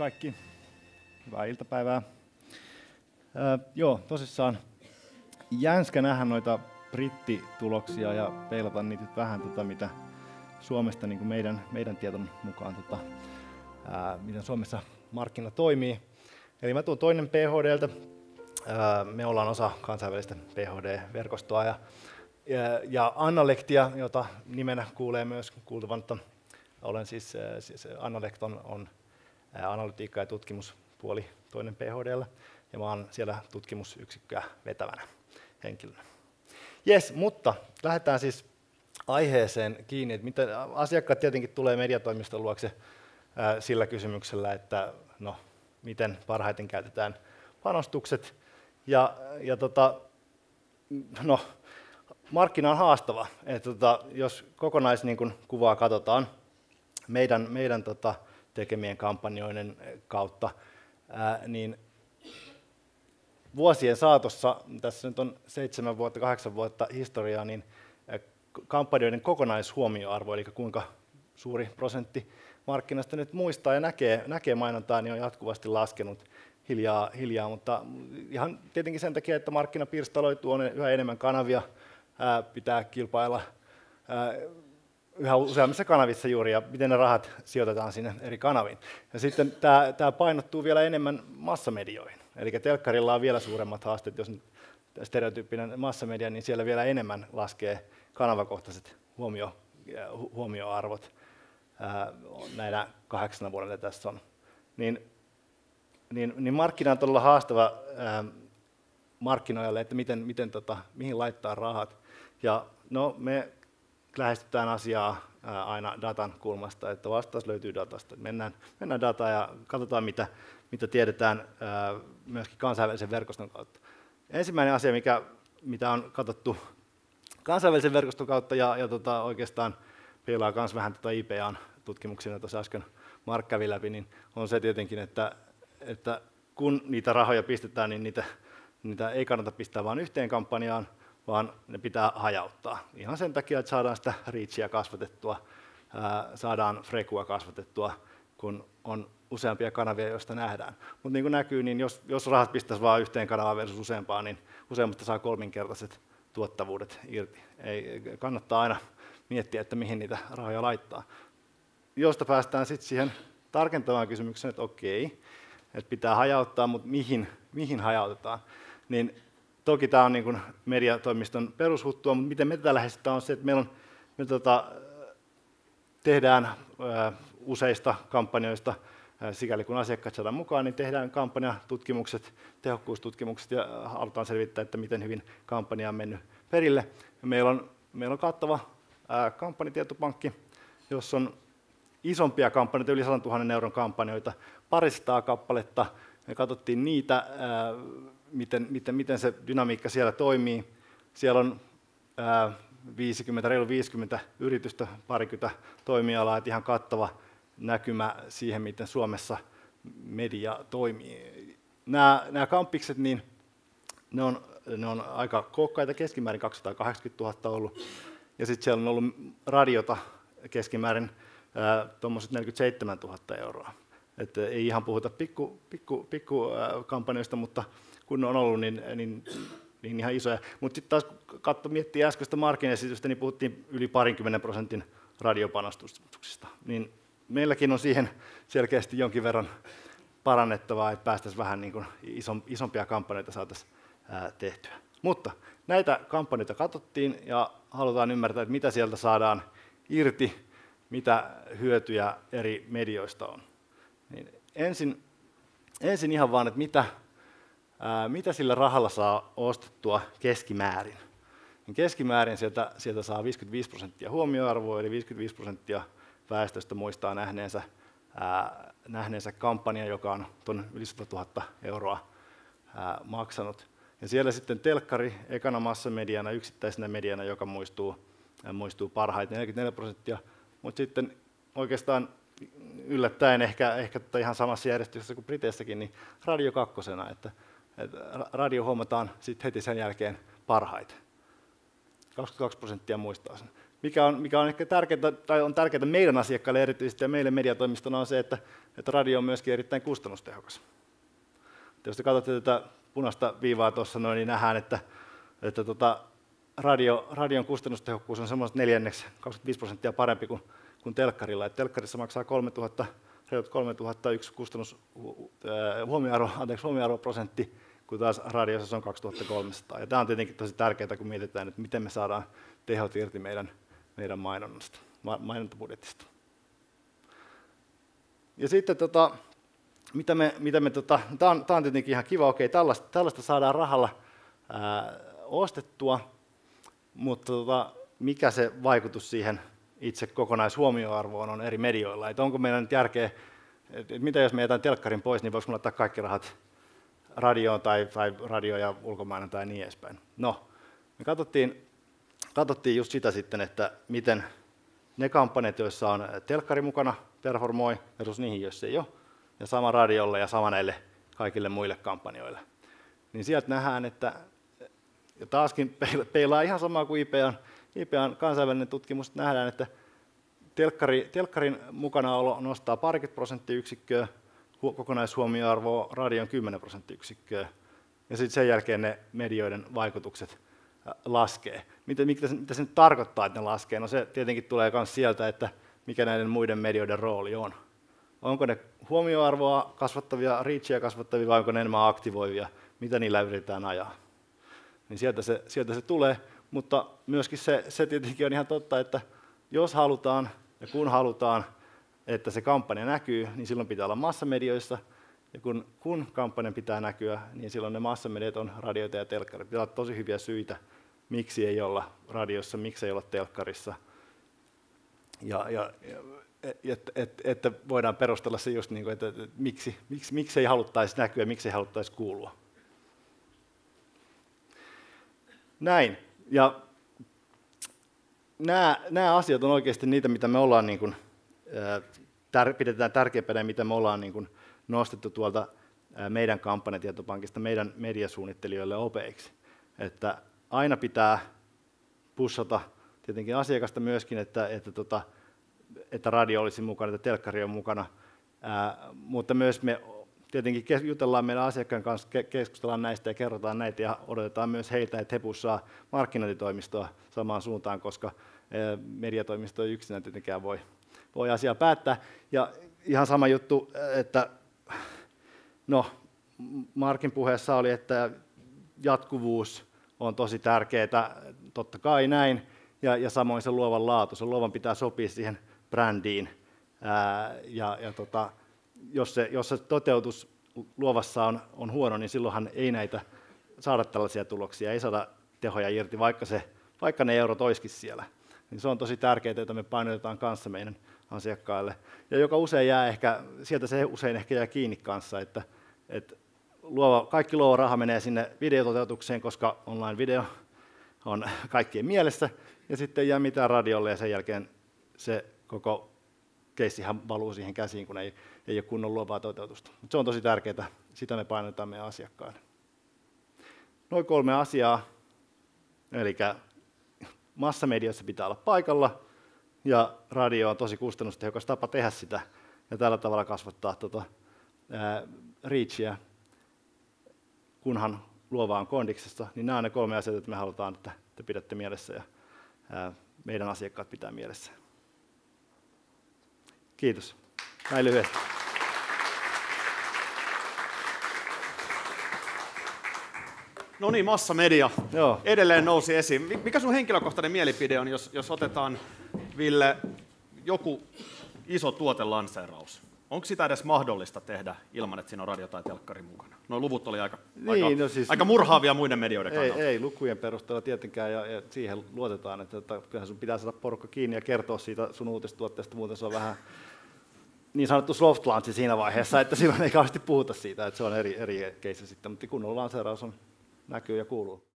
kaikki. Hyvää iltapäivää. Ää, joo, tosissaan jänskä nähdä noita brittituloksia ja peilata niitä vähän, tota, mitä Suomesta niin kuin meidän, meidän tieton mukaan, tota, ää, miten Suomessa markkina toimii. Eli mä tuun toinen PHDltä. Ää, me ollaan osa kansainvälistä PHD-verkostoa ja, ja, ja Annalektia, jota nimenä kuulee myös kuultavan, olen siis, siis Annalekt on, on analytiikka- ja tutkimuspuoli toinen PHDllä, ja mä oon siellä tutkimusyksikköä vetävänä henkilönä. Yes, mutta lähdetään siis aiheeseen kiinni, että mitä, asiakkaat tietenkin tulee mediatoimiston luokse ää, sillä kysymyksellä, että no, miten parhaiten käytetään panostukset, ja, ja tota, no, markkina on haastava. Et, tota, jos kokonaiskuvaa niin katsotaan meidän, meidän tota, tekemien kampanjoiden kautta, ää, niin vuosien saatossa, tässä nyt on seitsemän vuotta, kahdeksan vuotta historiaa, niin kampanjoiden kokonaishuomioarvo, eli kuinka suuri prosentti markkinasta nyt muistaa ja näkee, näkee mainontaa, niin on jatkuvasti laskenut hiljaa, hiljaa, mutta ihan tietenkin sen takia, että markkina pirstaloituu, on yhä enemmän kanavia, ää, pitää kilpailla ää, yhä useammissa kanavissa juuri, ja miten ne rahat sijoitetaan sinne eri kanaviin. Ja sitten tämä, tämä painottuu vielä enemmän massamedioihin. Eli telkkarilla on vielä suuremmat haasteet, jos stereotyyppinen massamedia, niin siellä vielä enemmän laskee kanavakohtaiset huomio, huomioarvot näinä kahdeksana vuodella tässä on. Niin, niin, niin markkina on todella haastava ää, markkinoille, että miten, miten tota, mihin laittaa rahat. Ja no, me lähestytään asiaa aina datan kulmasta, että vastaus löytyy datasta. Mennään, mennään dataan ja katsotaan, mitä, mitä tiedetään myöskin kansainvälisen verkoston kautta. Ensimmäinen asia, mikä, mitä on katsottu kansainvälisen verkoston kautta ja, ja tota, oikeastaan peilaa myös vähän IPAn tutkimuksia, tuossa äsken Mark kävi läpi, niin on se tietenkin, että, että kun niitä rahoja pistetään, niin niitä, niitä ei kannata pistää vain yhteen kampanjaan, vaan ne pitää hajauttaa. Ihan sen takia, että saadaan sitä reachia kasvatettua, saadaan frekua kasvatettua, kun on useampia kanavia, joista nähdään. Mutta niin kuin näkyy, niin jos, jos rahat pistäisi vain yhteen kanavaan versus useampaan, niin useammasta saa kolminkertaiset tuottavuudet irti. Ei, kannattaa aina miettiä, että mihin niitä rahoja laittaa. Josta päästään sitten siihen tarkentavaan kysymykseen, että okei, että pitää hajauttaa, mutta mihin, mihin hajautetaan. Niin toki tämä on niin kuin mediatoimiston perushuttua, mutta miten me tätä lähestytään on se, että meillä on, me tota, tehdään ää, useista kampanjoista, sikäli kun asiakkaat saadaan mukaan, niin tehdään kampanjatutkimukset, tehokkuustutkimukset ja halutaan selvittää, että miten hyvin kampanja on mennyt perille. Ja meillä, on, meillä on kattava kampanjatietopankki, jossa on isompia kampanjoita, yli 100 000 euron kampanjoita, paristaa kappaletta. Me katsottiin niitä ää, miten, miten, miten se dynamiikka siellä toimii. Siellä on ää, 50, reilu 50 yritystä, parikymmentä toimialaa, että ihan kattava näkymä siihen, miten Suomessa media toimii. Nämä, nämä kampikset, niin ne on, ne on aika kookkaita, keskimäärin 280 000 ollut. Ja sitten siellä on ollut radiota keskimäärin tuommoiset 47 000 euroa. Että ei ihan puhuta pikku, pikku, pikku äh, kampanjoista, mutta kun on ollut, niin, niin, niin ihan isoja. Mutta sitten taas katso, miettii äskeistä markkinaesitystä, niin puhuttiin yli parinkymmenen prosentin radiopanostuksista. Niin meilläkin on siihen selkeästi jonkin verran parannettavaa, että päästäisiin vähän niin kuin isompia kampanjoita saataisiin tehtyä. Mutta näitä kampanjoita katsottiin ja halutaan ymmärtää, että mitä sieltä saadaan irti, mitä hyötyjä eri medioista on. Niin ensin, ensin ihan vaan, että mitä mitä sillä rahalla saa ostettua keskimäärin? Niin keskimäärin sieltä, sieltä saa 55 prosenttia huomioarvoa, eli 55 prosenttia väestöstä muistaa nähneensä, ää, nähneensä kampanja, joka on tuon yli 100 000 euroa ää, maksanut. Ja siellä sitten telkkari ekana massamediana, yksittäisenä mediana, joka muistuu, ää, muistuu parhaiten, 44 prosenttia. Mutta sitten oikeastaan yllättäen ehkä, ehkä tota ihan samassa järjestyksessä kuin Briteissäkin, niin radio kakkosena, että radio huomataan sitten heti sen jälkeen parhaiten. 22 prosenttia muistaa sen. mikä on, mikä on ehkä tärkeää, tai on tärkeää meidän asiakkaille erityisesti ja meille mediatoimistona on se, että, että radio on myöskin erittäin kustannustehokas. Jos te katsotte tätä punaista viivaa tuossa noin, niin nähdään, että, että tota, radio, radion kustannustehokkuus on semmoista neljänneksi 25 prosenttia parempi kuin, kuin telkkarilla. Et telkkarissa maksaa 3000, reilut 3000 yksi kustannus, huomioarvo, anteeksi, huomioarvoprosentti, kun taas radiossa on 2300. Ja tämä on tietenkin tosi tärkeää, kun mietitään, että miten me saadaan tehot irti meidän, meidän mainonnasta, mainontabudjetista. Ja sitten tota, mitä me, mitä me tota, tämä on, on tietenkin ihan kiva, okei, tällaista, tällaista saadaan rahalla ää, ostettua, mutta tota, mikä se vaikutus siihen itse kokonaishuomioarvoon on eri medioilla, että onko meillä nyt järkeä, että mitä jos me jätän telkkarin pois, niin voiko me laittaa kaikki rahat radioon tai, tai radio ja ulkomainen tai niin edespäin. No, me katsottiin, katsottiin just sitä sitten, että miten ne kampanjat, joissa on telkkari mukana, performoi versus niihin, jos ei ole, ja sama radiolle ja sama näille kaikille muille kampanjoille. Niin sieltä nähdään, että ja taaskin peilaa ihan samaa kuin IPAn, IPAn kansainvälinen tutkimus, nähdään, että telkkari, telkkarin mukanaolo nostaa parikymmentä prosenttiyksikköä, kokonaishuomioarvo radion 10 prosenttiyksikköä, ja sitten sen jälkeen ne medioiden vaikutukset laskee. Mitä, mitä, se, mitä se nyt tarkoittaa, että ne laskee? No se tietenkin tulee myös sieltä, että mikä näiden muiden medioiden rooli on. Onko ne huomioarvoa kasvattavia, reachia kasvattavia vai onko ne enemmän aktivoivia, mitä niillä yritetään ajaa. Niin sieltä se, sieltä se tulee, mutta myöskin se, se tietenkin on ihan totta, että jos halutaan ja kun halutaan, että se kampanja näkyy, niin silloin pitää olla massamedioissa, ja kun, kun kampanjan pitää näkyä, niin silloin ne massamediat on radioita ja telkkarit. Pitää olla tosi hyviä syitä, miksi ei olla radiossa, miksi ei olla telkkarissa. Ja, ja, että et, että voidaan perustella se just niin kuin, että, että miksi, miksi, miksi ei haluttaisi näkyä, miksi ei haluttaisi kuulua. Näin. Ja nämä, nämä asiat on oikeasti niitä, mitä me ollaan niin kuin, tär, pidetään tärkeimpänä, mitä me ollaan niin kuin nostettu tuolta meidän kampanjatietopankista meidän mediasuunnittelijoille opeiksi. Että aina pitää pussata tietenkin asiakasta myöskin, että, että tota, että radio olisi mukana, että telkkari on mukana, ää, mutta myös me tietenkin jutellaan meidän asiakkaan kanssa, keskustellaan näistä ja kerrotaan näitä ja odotetaan myös heiltä, että he pussaa markkinointitoimistoa samaan suuntaan, koska mediatoimisto yksinään tietenkään voi, voi asiaa päättää. Ja ihan sama juttu, että no, Markin puheessa oli, että jatkuvuus on tosi tärkeää, totta kai näin, ja, ja samoin se luovan laatu. Se luovan pitää sopia siihen brändiin. Ää, ja, ja tota, jos, se, jos se toteutus luovassa on, on huono, niin silloinhan ei näitä saada tällaisia tuloksia, ei saada tehoja irti, vaikka, se, vaikka ne eurot olisikin siellä. Niin se on tosi tärkeää, että me painotetaan kanssa meidän asiakkaille. Ja joka usein jää ehkä, sieltä se usein ehkä jää kiinni kanssa, että, että luova, kaikki luova raha menee sinne videototeutukseen, koska online-video on kaikkien mielessä, ja sitten jää mitään radiolle, ja sen jälkeen se koko keissihän valuu siihen käsiin, kun ei, ei ole kunnon luovaa toteutusta. Mutta se on tosi tärkeää, sitä me painotetaan meidän asiakkaille. Noin kolme asiaa, eli massamediassa pitää olla paikalla, ja radio on tosi kustannustehokas tapa tehdä sitä, ja tällä tavalla kasvattaa tuota, ää, reachia, kunhan luova on kondiksessa, niin nämä on ne kolme asiaa, että me halutaan, että te pidätte mielessä ja ää, meidän asiakkaat pitää mielessä. Kiitos. Näin lyhyesti. No niin, massamedia. Joo. Edelleen nousi esiin. Mikä sun henkilökohtainen mielipide on, jos, jos otetaan, Ville, joku iso tuotelanseeraus? Onko sitä edes mahdollista tehdä ilman, että siinä on radio tai telkkari mukana? Nuo luvut oli aika, niin, aika, no siis, aika murhaavia muiden medioiden ei, kannalta. Ei, lukujen perusteella tietenkään, ja, ja siihen luotetaan, että, että kyllähän sun pitää saada porukka kiinni ja kertoa siitä sun uutistuotteesta, muuten se on vähän niin sanottu soft launch siinä vaiheessa, että silloin ei kauheasti puhuta siitä, että se on eri, eri keissi sitten, mutta kunnolla lanseeraus on, näkyy ja kuuluu.